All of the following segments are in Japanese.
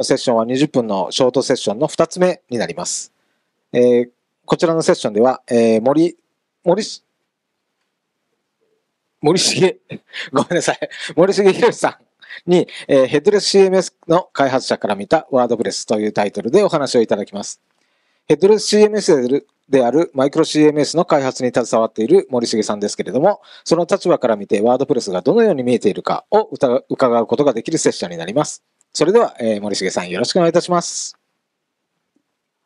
のセッションは20分のショートセッションの2つ目になります。えー、こちらのセッションでは、えー、森、森、森重、ごめんなさい。森重博さんに、えー、ヘッドレス CMS の開発者から見たワードプレスというタイトルでお話をいただきます。ヘッドレス CMS であるマイクロ CMS の開発に携わっている森重さんですけれども、その立場から見てワードプレスがどのように見えているかを伺うことができるセッションになります。それでは、えー、森重さんよろしくお願いいたします。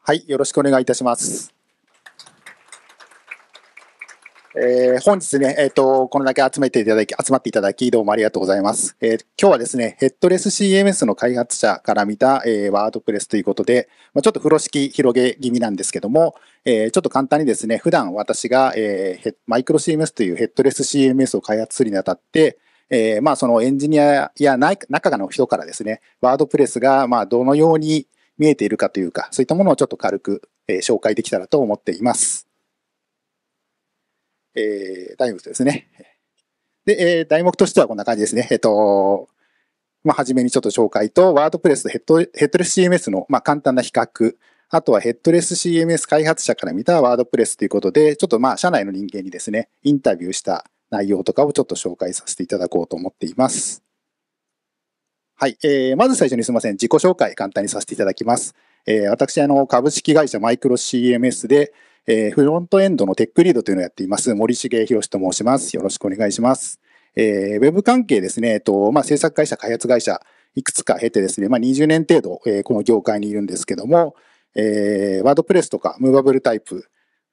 はい、よろしくお願いいたします。えー、本日ね、えっ、ー、と、これだけ集めていただき、集まっていただき、どうもありがとうございます。えー、今日はですね、ヘッドレス CMS の開発者から見た、えー、ワードプレスということで、まあ、ちょっと風呂敷広げ気味なんですけども、えー、ちょっと簡単にですね、普段私が、えー、マイクロ CMS というヘッドレス CMS を開発するにあたって、えー、まあそのエンジニアや中の人からですね、ワードプレスがまあどのように見えているかというか、そういったものをちょっと軽く、えー、紹介できたらと思っています。えー、題目ですね。で、えー、題目としてはこんな感じですね。えっ、と、まあ、はじめにちょっと紹介と、ワードプレスとヘッドヘッドレス CMS の、まあ、簡単な比較、あとはヘッドレス CMS 開発者から見たワードプレスということで、ちょっとまあ、社内の人間にですね、インタビューした内容とかをちょっと紹介させていただこうと思っています。はい。えー、まず最初にすみません。自己紹介簡単にさせていただきます。えー、私、あの、株式会社マイクロ CMS で、えー、フロントエンドのテックリードというのをやっています、森重博と申します。よろしくお願いします。えー、ウェブ関係ですね、えっと、まあ、制作会社、開発会社、いくつか経てですね、まあ、20年程度、えー、この業界にいるんですけども、えー、ワードプレスとか、ムーバブルタイプ、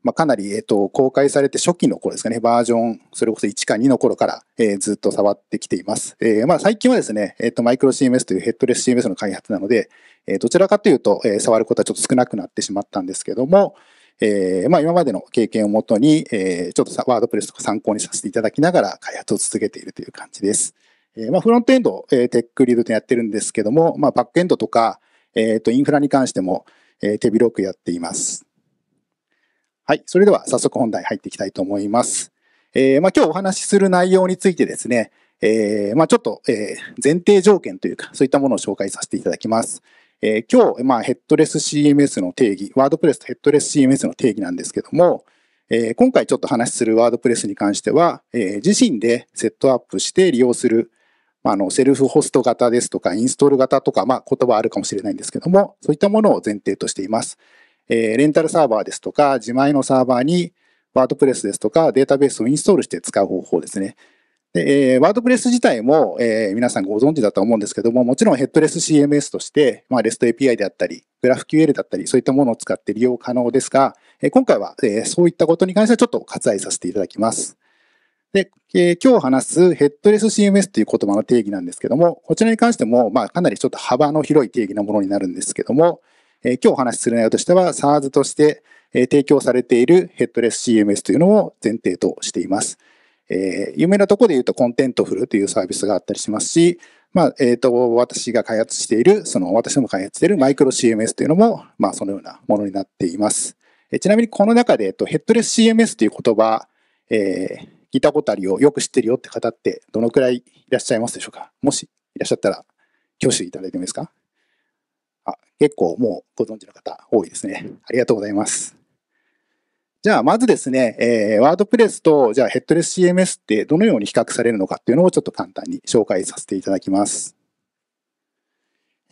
まあ、かなり、えっと、公開されて初期の頃ですかね、バージョン、それこそ1か2の頃から、えー、ずっと触ってきています。えー、まあ、最近はですね、えっと、マイクロ CMS というヘッドレス CMS の開発なので、え、どちらかというと、え、触ることはちょっと少なくなってしまったんですけども、え、まあ今までの経験をもとに、え、ちょっとワードプレスとか参考にさせていただきながら開発を続けているという感じです。え、まあフロントエンド、え、テックリードでやってるんですけども、まあバックエンドとか、えっ、とインフラに関しても、え、手広くやっています。はい。それでは早速本題入っていきたいと思います。えー、まあ今日お話しする内容についてですね、えー、まあちょっと、えー、前提条件というか、そういったものを紹介させていただきます。えー、今日、まあ、ヘッドレス CMS の定義、ワードプレスとヘッドレス CMS の定義なんですけども、えー、今回ちょっと話しするワードプレスに関しては、えー、自身でセットアップして利用する、まあ、あのセルフホスト型ですとか、インストール型とか、まあ、言葉あるかもしれないんですけども、そういったものを前提としています。えー、レンタルサーバーですとか、自前のサーバーにワードプレスですとか、データベースをインストールして使う方法ですね。で、えー、ワードプレス自体も、えー、皆さんご存知だと思うんですけども、もちろんヘッドレス CMS として、まあ、REST API であったり、GraphQL だったり、そういったものを使って利用可能ですが、えー、今回は、えー、そういったことに関してはちょっと割愛させていただきます。で、えー、今日話すヘッドレス CMS という言葉の定義なんですけども、こちらに関しても、まあ、かなりちょっと幅の広い定義のものになるんですけども、え、今日お話しする内容としては、 SaaS として、え、提供されているヘッドレス CMS というのを前提としています。えー、有名なところで言うと Contentful というサービスがあったりしますし、まあ、えっ、ー、と、私が開発している、その私も開発しているマイクロ CMS というのも、まあ、そのようなものになっています。えー、ちなみにこの中で、えっと、ヘッドレス CMS という言葉、えー、聞いたことあるよ、よく知ってるよって方って、どのくらいいらっしゃいますでしょうか？もしいらっしゃったら、挙手いただいてもいいですか？あ、結構もうご存知の方多いですね。ありがとうございます。じゃあ、まずですね、えー、ワードプレスと、じゃあヘッドレス CMS ってどのように比較されるのかっていうのをちょっと簡単に紹介させていただきます。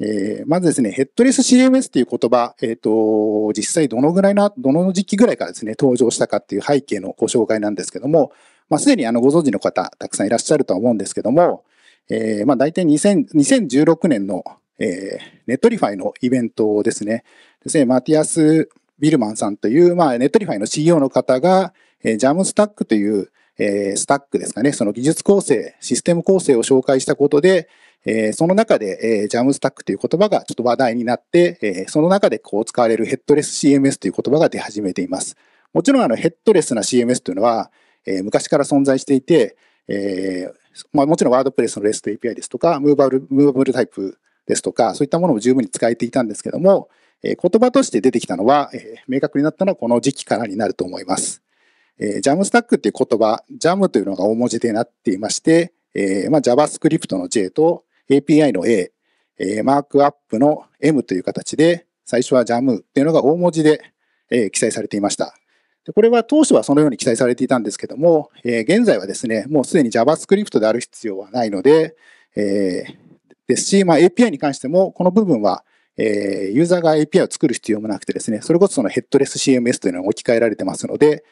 えー、まずですね、ヘッドレス CMS っていう言葉、えっ、ー、と、実際どのぐらいな、どの時期ぐらいからですね、登場したかっていう背景のご紹介なんですけども、まあ、すでにあのご存知の方、たくさんいらっしゃるとは思うんですけども、えー、まあ、大体2000 2016年の、えー、 Netlify のイベントですね。ですね、マティアス・ビルマンさんという、まあ、 Netlify の CEO の方が、えー、 Jamstack という、えー、スタックですかね、その技術構成、システム構成を紹介したことで、えー、その中で、えー、ジャムスタックという言葉がちょっと話題になって、えー、その中でこう使われるヘッドレス CMS という言葉が出始めています。もちろんあのヘッドレスな CMS というのは、えー、昔から存在していて、えーまあ、もちろんワードプレスの REST API ですとか、ムーバブル、ムーバブルタイプですとか、そういったものも十分に使えていたんですけども、え言葉として出てきたのは、え明確になったのはこの時期からになると思います。えジャムスタックっていう言葉、ジャムというのが大文字でなっていまして、えまあ、JavaScript の J と API の A、えーマークアップの M という形で、最初は JAM っていうのが大文字で、えー記載されていました。でこれは当初はそのように記載されていたんですけども、えー現在はですね、もうすでに JavaScript である必要はないので、えーですし、まあ、API に関しても、この部分は、えーユーザーが API を作る必要もなくてですね、それこそそのヘッドレス CMS というのに置き換えられてますので、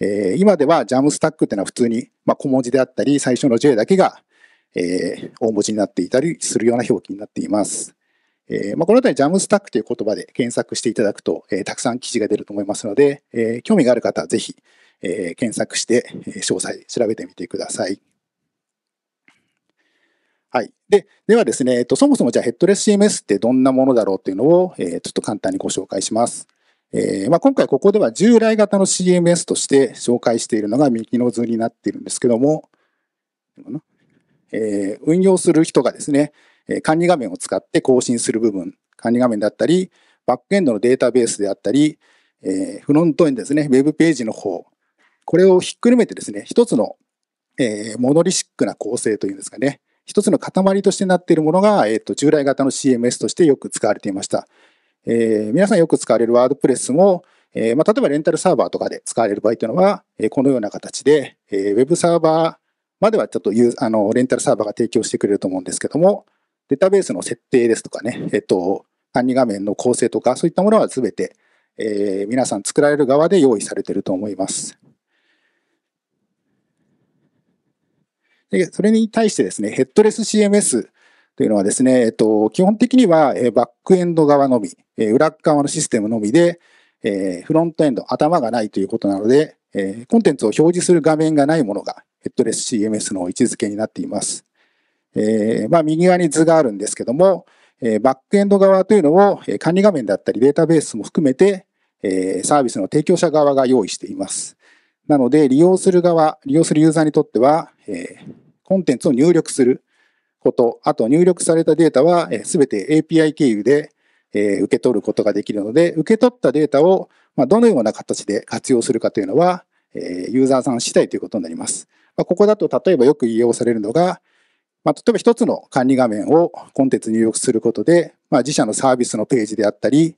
えー今では JAMStack というのは普通に、まあ、小文字であったり、最初の J だけが、えー大文字になっていたりするような表記になっています。えーまあ、このあたり JAMStack という言葉で検索していただくと、えーたくさん記事が出ると思いますので、えー興味がある方はぜひ、えー検索して、えー詳細調べてみてください。はい。で、ではですね、えっと、そもそもじゃあヘッドレス CMS ってどんなものだろうっていうのを、えーちょっと簡単にご紹介します。えーまあ、今回ここでは従来型の CMS として紹介しているのが右の図になっているんですけども、えー運用する人がですね、管理画面を使って更新する部分、管理画面だったり、バックエンドのデータベースであったり、えーフロントエンドですね、ウェブページの方、これをひっくるめてですね、一つの、えーモノリシックな構成というんですかね、一つの塊としてなっているものが、えーと従来型の CMS としてよく使われていました。えー皆さんよく使われるワードプレスも、えーまあ、例えばレンタルサーバーとかで使われる場合というのは、えーこのような形で、えーウェブサーバーまではちょっとあのレンタルサーバーが提供してくれると思うんですけども、データベースの設定ですとかね、えっと、管理画面の構成とか、そういったものはすべて、えー皆さん作られる側で用意されていると思います。で、それに対してですね、ヘッドレス CMS というのはですね、えっと、基本的には、えバックエンド側のみ、え裏側のシステムのみで、えフロントエンド、頭がないということなので、えコンテンツを表示する画面がないものがヘッドレス CMS の位置づけになっています。えまあ、右側に図があるんですけども、えバックエンド側というのを、え管理画面だったりデータベースも含めて、えサービスの提供者側が用意しています。なので、利用する側、利用するユーザーにとっては、えーコンテンツを入力すること、あと入力されたデータはすべて API 経由で、えー受け取ることができるので、受け取ったデータを、まあ、どのような形で活用するかというのは、えーユーザーさん次第ということになります。まあ、ここだと例えばよく利用されるのが、まあ、例えば一つの管理画面をコンテンツ入力することで、まあ、自社のサービスのページであったり、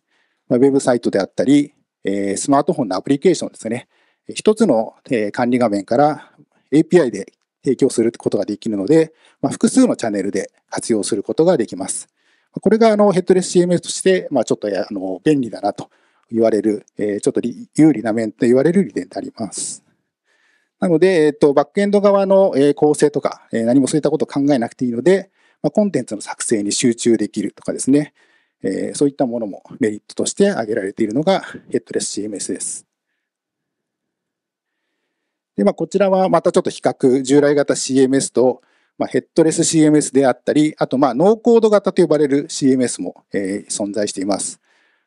まあ、ウェブサイトであったり、えースマートフォンのアプリケーションですね。一つの、管理画面から API で提供することができるので、まあ、複数のチャンネルで活用することができます。これがあのヘッドレス CMS として、まあ、ちょっとあの便利だなと言われる、えちょっと有利な面と言われる利点であります。なので、えっと、バックエンド側の構成とか、何もそういったことを考えなくていいので、ま、コンテンツの作成に集中できるとかですね、えそういったものもメリットとして挙げられているのがヘッドレス CMS です。で、まあ、こちらはまたちょっと比較、従来型 CMS と、まあ、ヘッドレス CMS であったり、あと、まあ、ノーコード型と呼ばれる CMS も、えー存在しています。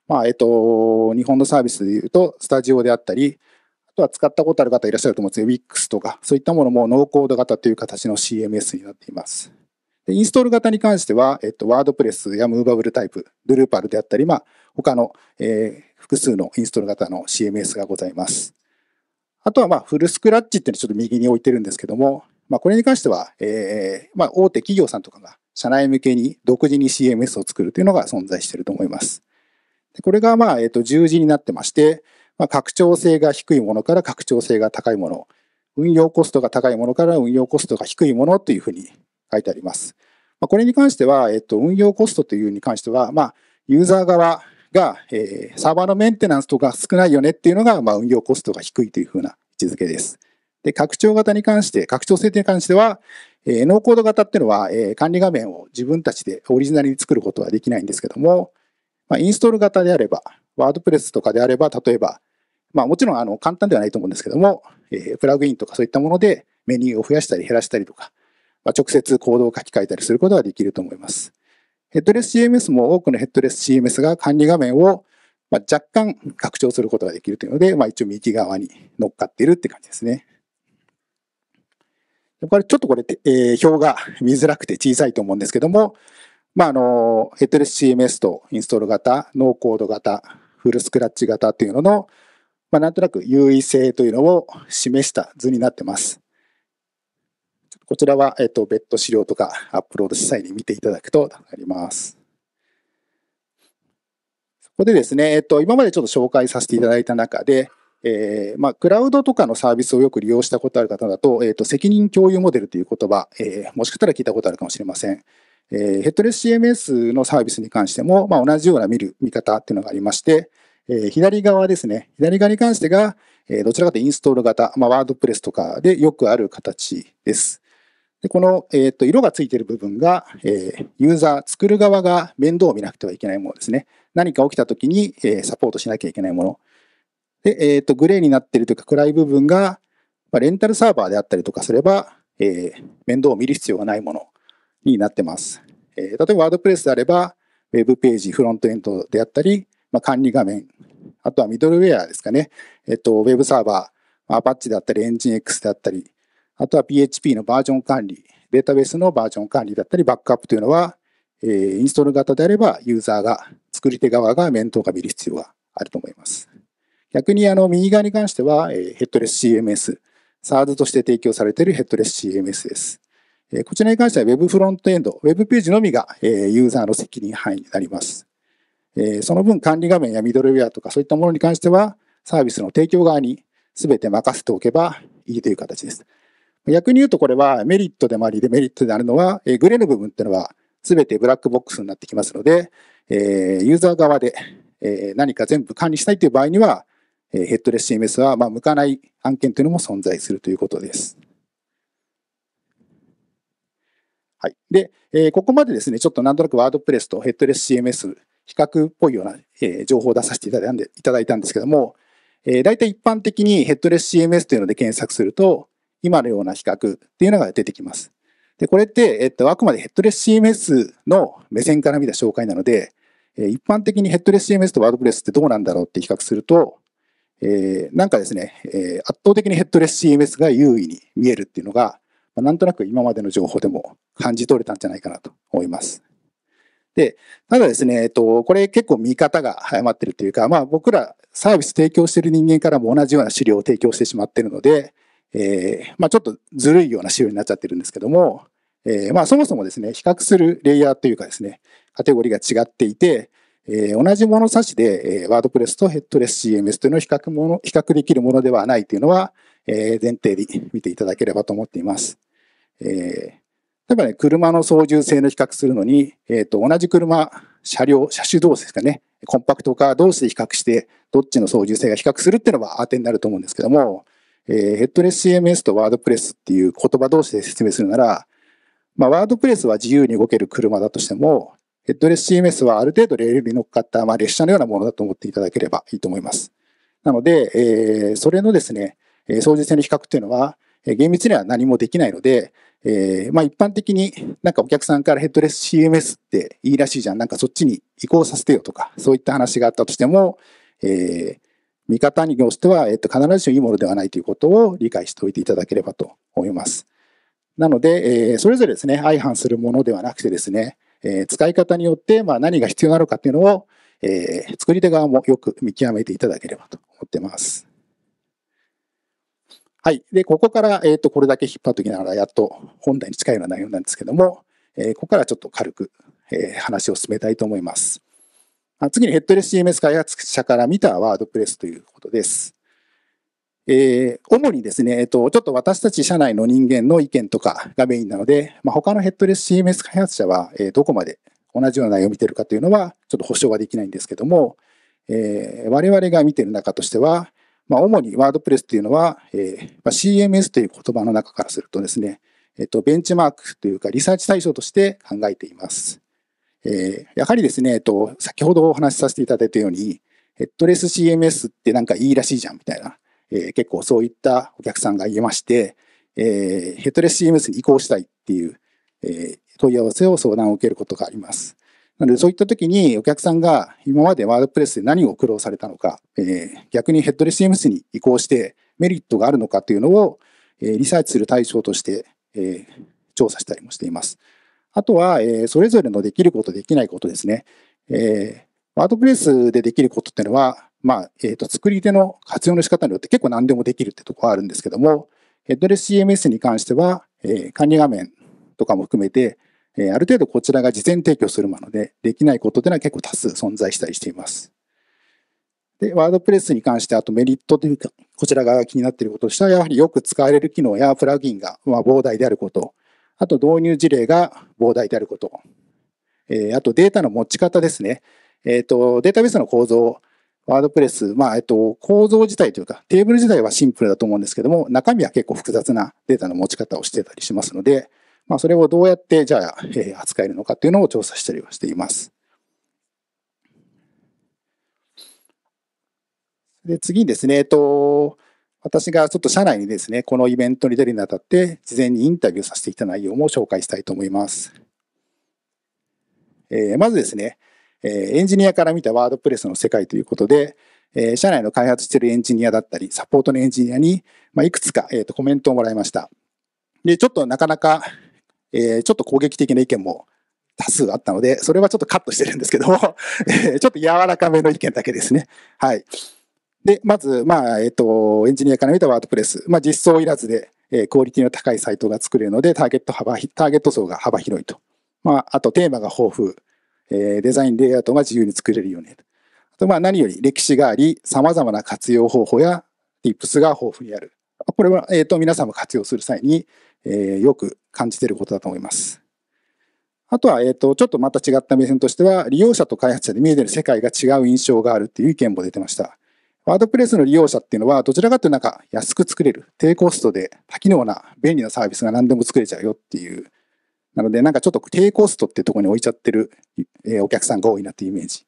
まあ、えっと、日本のサービスでいうと、スタジオであったり、あとは使ったことある方いらっしゃると思うんですけど、Wix とか、そういったものもノーコード型という形の CMS になっています。でインストール型に関しては、えっと、ワードプレスやムーバブルタイプ、ドゥルーパルであったり、まあ、他の、えー複数のインストール型の CMS がございます。あとは、まあ、フルスクラッチっていうのをちょっと右に置いてるんですけども、まあ、これに関しては、えーまあ、大手企業さんとかが社内向けに独自に CMS を作るというのが存在していると思います。でこれが、まあ、えっと、十字になってまして、まあ、拡張性が低いものから拡張性が高いもの、運用コストが高いものから運用コストが低いものというふうに書いてあります。まあ、これに関しては、えっと、運用コストというに関しては、まあ、ユーザー側が、えーサーバーのメンテナンスとか少ないよねっていうのが、まあ、運用コストが低いというふうな位置づけです。で、拡張型に関して、拡張性に関しては、えーノーコード型っていうのは、えー管理画面を自分たちでオリジナルに作ることはできないんですけども、まあ、インストール型であれば、ワードプレスとかであれば、例えば、まあもちろんあの簡単ではないと思うんですけども、えープラグインとかそういったものでメニューを増やしたり減らしたりとか、まあ、直接コードを書き換えたりすることができると思います。ヘッドレス CMS も多くのヘッドレス CMS が管理画面をまあ若干拡張することができるというので、まあ一応右側に乗っかっているって感じですね。これちょっとこれ、えー表が見づらくて小さいと思うんですけども、まああの、ヘッドレス CMS とインストール型、ノーコード型、フルスクラッチ型っていうのの、まあなんとなく優位性というのを示した図になってます。こちらは、えっと、別途資料とかアップロードした際に見ていただくとわかります。ここでですね、えっと、今までちょっと紹介させていただいた中で、えー、まあ、クラウドとかのサービスをよく利用したことある方だと、えっ、と、責任共有モデルという言葉、えー、もしかしたら聞いたことあるかもしれません。えー、ヘッドレス CMS のサービスに関しても、まあ、同じような見る見方っていうのがありまして、えー、左側ですね。左側に関してが、えー、どちらかというとインストール型、まあ、ワードプレスとかでよくある形です。でこの、えーと、色がついている部分が、えー、ユーザー、作る側が面倒を見なくてはいけないものですね。何か起きた時に、えー、サポートしなきゃいけないもの。で、えっ、ー、と、グレーになっているというか暗い部分が、まあ、レンタルサーバーであったりとかすれば、えー、面倒を見る必要がないものになってます。えー、例えば、ワードプレスであれば、ウェブページ、フロントエンドであったり、まあ、管理画面、あとはミドルウェアですかね。えっ、と、ウェブサーバー、アパッチであったり、エンジン X であったり、あとは PHP のバージョン管理、データベースのバージョン管理だったり、バックアップというのは、えー、インストール型であれば、ユーザーが、作り手側が面倒が見る必要があると思います。逆にあの右側に関しては、えヘッドレス CMS、SARS として提供されているヘッドレス CMS です。えこちらに関しては Web フロントエンド、Web ページのみが、えユーザーの責任範囲になります。えその分管理画面やミドルウェアとかそういったものに関しては、サービスの提供側に全て任せておけばいいという形です。逆に言うとこれはメリットでもありデメリットであるのは、えグレーの部分っていうのは全てブラックボックスになってきますので、えユーザー側で、え何か全部管理したいという場合には、えヘッドレス CMS はま向かない案件というのも存在するということです。はい。で、えここまでですね、ちょっとなんとなくワードプレスとヘッドレス CMS 比較っぽいような、え情報を出させていただいいただいたんですけども、え大体一般的にヘッドレス CMS というので検索すると、今のような比較っていうのが出てきます。で、これって、えっと、あくまでヘッドレス CMS の目線から見た紹介なので、一般的にヘッドレス CMS とワードプレスってどうなんだろうって比較すると、えー、なんかですね、えー、圧倒的にヘッドレス CMS が優位に見えるっていうのが、まあ、なんとなく今までの情報でも感じ取れたんじゃないかなと思います。で、ただですね、えっと、これ結構見方が早まってるというか、まあ僕らサービス提供してる人間からも同じような資料を提供してしまってるので、えー、まあちょっとずるいような資料になっちゃってるんですけども、えー、まあそもそもですね、比較するレイヤーというかですね、カテゴリーが違っていて、えー、同じ物差しで、えー、ワードプレスとヘッドレス CMS というのを比較もの比較できるものではないというのは、えー、前提に見ていただければと思っています。えー、例えばね、車の操縦性の比較するのに、えーと、同じ車、車両、車種同士ですかね、コンパクトカー同士で比較して、どっちの操縦性が比較するっていうのは当てになると思うんですけども、えー、ヘッドレス CMS とワードプレスっていう言葉同士で説明するなら、まあ、ワードプレスは自由に動ける車だとしても、ヘッドレス CMS はある程度レールに乗っかった、まあ、列車のようなものだと思っていただければいいと思います。なので、えー、それのですね、操縦性の比較っていうのは、厳密には何もできないので、えー、まあ一般的になんかお客さんからヘッドレス CMS っていいらしいじゃん、なんかそっちに移行させてよとか、そういった話があったとしても、えー、見方に関しては、えっと、必ずしもいいものではないということを理解しておいていただければと思います。なので、えー、それぞれですね、相反するものではなくてですね、えー、使い方によって、まあ、何が必要なのかっていうのを、えー、作り手側もよく見極めていただければと思ってます。はい。で、ここから、えっ、ー、と、これだけ引っ張っておきながら、やっと本題に近いような内容なんですけども、えー、ここからちょっと軽く、えー、話を進めたいと思います。次にヘッドレス CMS 開発者から見たワードプレスということです。えー、主にですね、えっと、ちょっと私たち社内の人間の意見とかがメインなので、まあ、他のヘッドレス CMS 開発者は、えー、どこまで同じような内容を見てるかというのは、ちょっと保証はできないんですけども、えー、我々が見てる中としては、まあ、主にワードプレスというのは、えーまあ、CMS という言葉の中からするとですね、えっと、ベンチマークというかリサーチ対象として考えています。えー、やはりですね、えっと、先ほどお話しさせていただいたように、ヘッドレス CMS ってなんかいいらしいじゃんみたいな、えー、結構そういったお客さんが言えまして、えー、ヘッドレス CMS に移行したいっていう、えー、問い合わせを相談を受けることがあります。なのでそういった時にお客さんが今までワードプレスで何を苦労されたのか、えー、逆にヘッドレス CMS に移行してメリットがあるのかというのを、えー、リサーチする対象として、えー、調査したりもしています。あとは、えー、それぞれのできること、できないことですね。えー、ワードプレスでできることっていうのは、まあ、えっ、ー、と、作り手の活用の仕方によって結構何でもできるってところはあるんですけども、ヘッドレス CMS に関しては、えー、管理画面とかも含めて、えー、ある程度こちらが事前提供するもので、できないことというのは結構多数存在したりしています。で、ワードプレスに関してあとメリットというか、こちら側が気になっていることとしては、やはりよく使われる機能やプラグインがまあ膨大であること、あと導入事例が膨大であること、えー、あとデータの持ち方ですね。えっ、ー、と、データベースの構造、ワードプレス、まあ、えっと、構造自体というか、テーブル自体はシンプルだと思うんですけども、中身は結構複雑なデータの持ち方をしてたりしますので、まあ、それをどうやって、じゃあ、え、扱えるのかっていうのを調査したりはしています。で、次にですね、えっと、私がちょっと社内にですね、このイベントに出るにあたって、事前にインタビューさせていた内容も紹介したいと思います。えー、まずですね、エンジニアから見たワードプレスの世界ということで、え社内の開発しているエンジニアだったり、サポートのエンジニアに、まあいくつか、えー、とコメントをもらいました。で、ちょっとなかなか、えちょっと攻撃的な意見も多数あったので、それはちょっとカットしてるんですけども、えちょっと柔らかめの意見だけですね。はい。で、まず、まあ、えっ、と、エンジニアから見たワードプレス。まあ、実装いらずで、えクオリティの高いサイトが作れるので、ターゲット幅、ターゲット層が幅広いと。まあ、あとテーマが豊富。えデザイン、レイアウトが自由に作れるように。あと、まあ、何より歴史があり、様々な活用方法や Tips が豊富にある。これは、えっ、と、皆さんも活用する際に、え、よく感じていることだと思います。あとは、えっ、と、ちょっとまた違った目線としては、利用者と開発者で見えている世界が違う印象があるっていう意見も出てました。ワードプレスの利用者っていうのは、どちらかというとなんか安く作れる、低コストで多機能な便利なサービスが何でも作れちゃうよっていうなので、なんかちょっと低コストってとこに置いちゃってる、えお客さんが多いなっていうイメージ。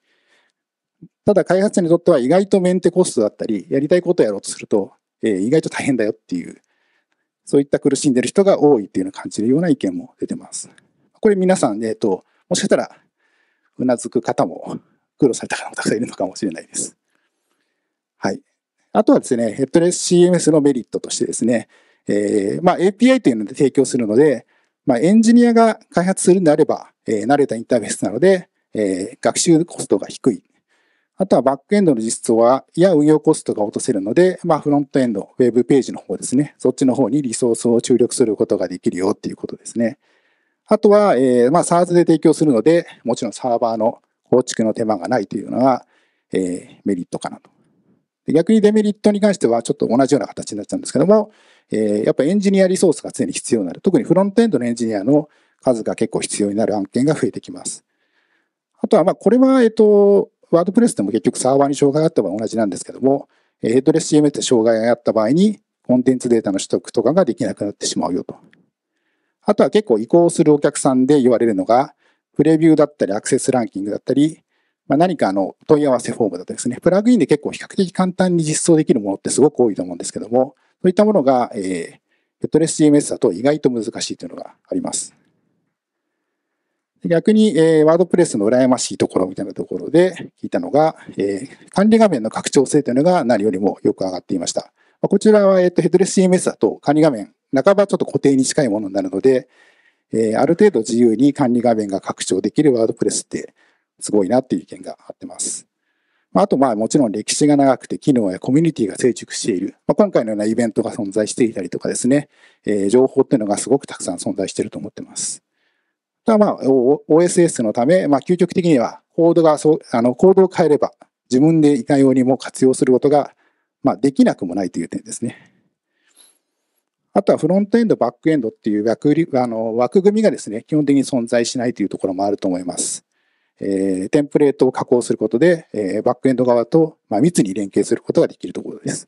ただ、開発者にとっては意外とメンテコストだったり、やりたいことをやろうとすると、え意外と大変だよっていう、そういった苦しんでる人が多いっていうのを感じるような意見も出てます。これ皆さん、えっ、と、もしかしたら、うなずく方も、苦労された方もたくさんいるのかもしれないです。はい。あとはですね、ヘッドレス CMS のメリットとしてですね、えー、まあ API というので提供するので、まあ、エンジニアが開発するんであれば、えー、慣れたインターフェースなので、えー、学習コストが低い。あとはバックエンドの実装は、や運用コストが落とせるので、まあ、フロントエンド、ウェブページの方ですね。そっちの方にリソースを注力することができるよっていうことですね。あとは、えー、まあ、SARS で提供するので、もちろんサーバーの構築の手間がないというのは、えー、メリットかなと。逆にデメリットに関してはちょっと同じような形になっちゃうんですけども、え、やっぱエンジニアリソースが常に必要になる。特にフロントエンドのエンジニアの数が結構必要になる案件が増えてきます。あとは、ま、これは、えっと、ワードプレスでも結局サーバーに障害があった場合同じなんですけども、ヘッドレス CMS で障害があった場合に、コンテンツデータの取得とかができなくなってしまうよと。あとは結構移行するお客さんで言われるのが、プレビューだったり、アクセスランキングだったり、まあ、何かの問い合わせフォームだったりですね、プラグインで結構比較的簡単に実装できるものってすごく多いと思うんですけども、そういったものが、えー、ヘッドレス CMS だと意外と難しいというのがあります。逆に、えー、ワードプレスの羨ましいところみたいなところで聞いたのが、えー、管理画面の拡張性というのが何よりもよく上がっていました。まあ、こちらは、えーと、ヘッドレス CMS だと管理画面、半ばちょっと固定に近いものになるので、えー、ある程度自由に管理画面が拡張できるワードプレスってすごいなっていう意見があってます。あと、まあ、もちろん歴史が長くて、機能やコミュニティが成熟している。まあ、今回のようなイベントが存在していたりとかですね、えー、情報っていうのがすごくたくさん存在していると思ってます。ただ、まあ、OSS のため、まあ、究極的には、コードがそう、あの、コードを変えれば、自分でいかようにも活用することが、まあ、できなくもないという点ですね。あとはフロントエンド、バックエンドっていう枠あの枠組みがですね、基本的に存在しないというところもあると思います。えー、テンプレートを加工することで、えー、バックエンド側と、まあ、密に連携することができるところです。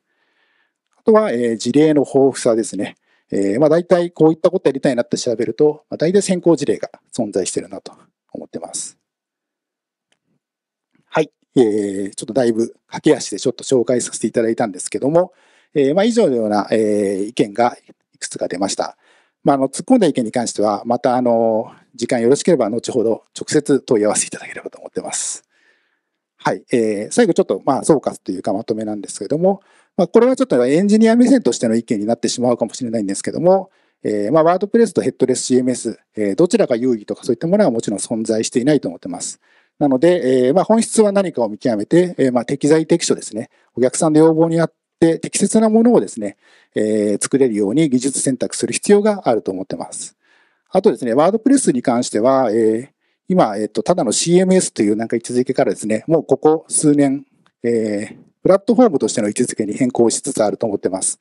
あとは、えー、事例の豊富さですね。えー、まあ、大体こういったことやりたいなって調べると、まあ、大体先行事例が存在してるなと思ってます。はい。えー、ちょっとだいぶ駆け足でちょっと紹介させていただいたんですけども、えー、まあ、以上のような、えー、意見がいくつか出ました。まあ、あの、突っ込んだ意見に関しては、また、あの、時間よろしければ後ほど直接問い合わせいただければと思ってます。はい。えー、最後ちょっと、まあ、総括というかまとめなんですけども、まあ、これはちょっとエンジニア目線としての意見になってしまうかもしれないんですけども、えー、まあ、ワードプレスとヘッドレス CMS、えー、どちらが有意義とかそういったものはもちろん存在していないと思ってます。なので、えー、まあ、本質は何かを見極めて、えー、まあ、適材適所ですね。お客さんの要望にあって適切なものをですね、えー、作れるように技術選択する必要があると思ってます。あとですね、ワードプレスに関しては、えー、今、えっ、と、ただの CMS というなんか位置づけからですね、もうここ数年、えー、プラットフォームとしての位置づけに変更しつつあると思ってます。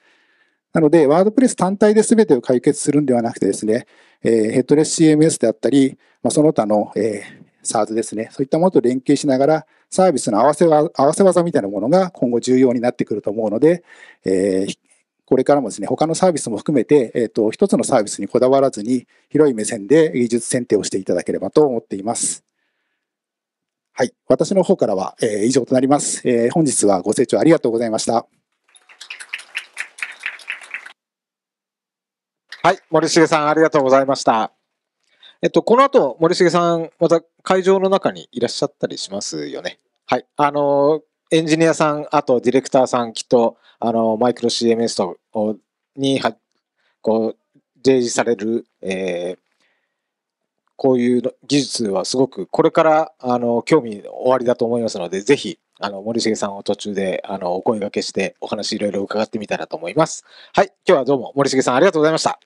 なので、ワードプレス単体で全てを解決するんではなくてですね、えーヘッドレス CMS であったり、まあ、その他の、えー SARS ですね、そういったものと連携しながら、サービスの合わせ合わせ技みたいなものが今後重要になってくると思うので、えーこれからもですね、他のサービスも含めて、えっ、と、一つのサービスにこだわらずに、広い目線で技術選定をしていただければと思っています。はい。私の方からは、えー以上となります。えー本日はご清聴ありがとうございました。はい、森重さんありがとうございました。えっと、この後、森重さん、また会場の中にいらっしゃったりしますよね。はい。あの、エンジニアさん、あとディレクターさん、きっと、あの、マイクロ CMS と、に、は、こう、提示される、えーこういう技術はすごく、これから、あの、興味おありだと思いますので、ぜひ、あの、森重さんを途中で、あの、お声掛けして、お話いろいろ伺ってみたらと思います。はい。今日はどうも森重さんありがとうございました。